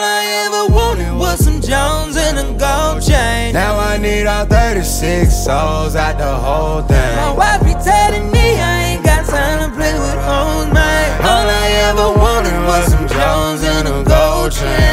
ever wanted was some Jones and a gold chain. Now I need all 36 souls out the whole thing. My wife be telling me I ain't got time to play with hoes, man. All I ever wanted was some Jones and a gold chain.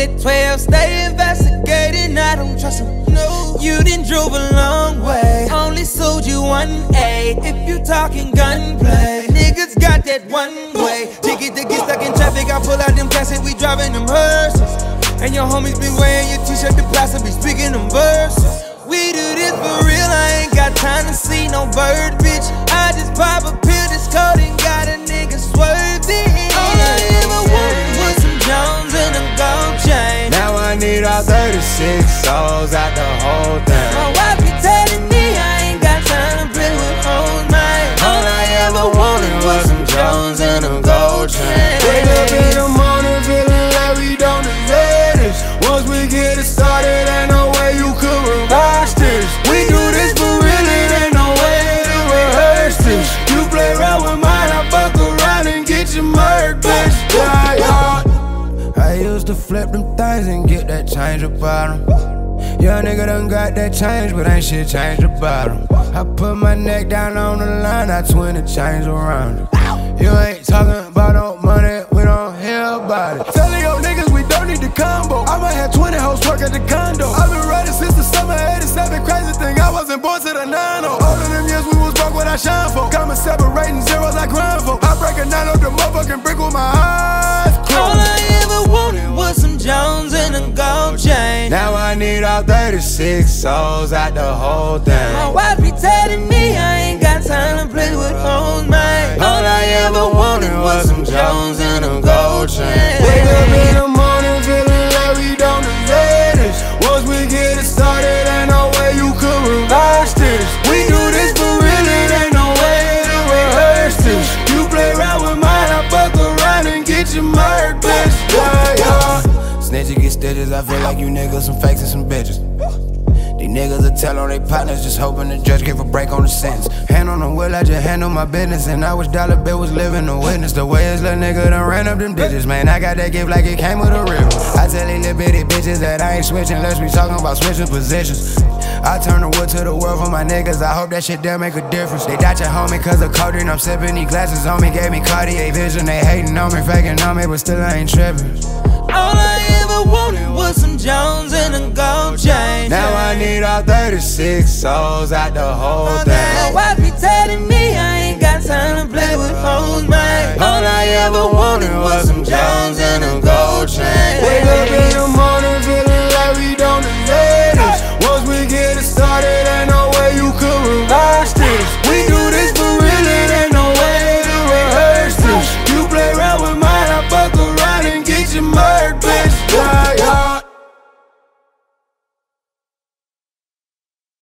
'Em. That 12 stay investigating, I don't trust 'em. No, you didn't drove a long way. Only sold you one A. If you talking gunplay, niggas got that one way. Ticket to get stuck in traffic, I pull out them and we driving them hearses. And your homies be wearing your t-shirt, the plaster be speaking them verses. We do this for real, I ain't got time to see no bird, All 36 souls out the whole thing. My wife be telling me I ain't got time to play with hoes, man. All I ever wanted was some Jones and a gold chain. Wake up in the morning feeling like we don't deserve this. Once we get it started, ain't no way you could reverse this. We do this for real, it ain't no way to rehearse this. You play around with mine, I fuck around and get your murk, bitch. Yeah, yeah. I used to flip them and get that change about 'em. Young nigga done got that change, but ain't shit changed about 'em. I put my neck down on the line, I twin the change around it. You ain't talking about no money, we don't hear about it. Telling your niggas we don't need the combo. I might have 20 hoes work at the condo. I've been running since the summer 87. Crazy thing, I wasn't born to the 9 All of them years we was broke what I shine for. Coming separating zeros I grind for. I break a nine on the motherfucking brick with my eyes closed. All. I ever wanted I 36 souls at the whole thing. My wife be telling me I Snitches get stitches, I feel like you niggas some fakes and some bitches. These niggas will tell on they partners, just hoping the judge give a break on the sentence. Hand on the wheel, I just handle my business. And I wish Dollar Bill was living the witness. The way his little nigga done ran up them digits, man. I got that gift like it came with a river. I tell these little bitty bitches that I ain't switching unless we talking about switching positions. I turn the wood to the world for my niggas. I hope that shit there make a difference. They doubt your homie cause of codeine. I'm sipping these glasses on me, gave me Cartier vision. They hating on me, faking on me, but still I ain't tripping all wanted was some Jones and a gold chain. Now I need all 36 souls out the whole thing. My wife be telling me I ain't got time to play with hoes, man. All I ever wanted.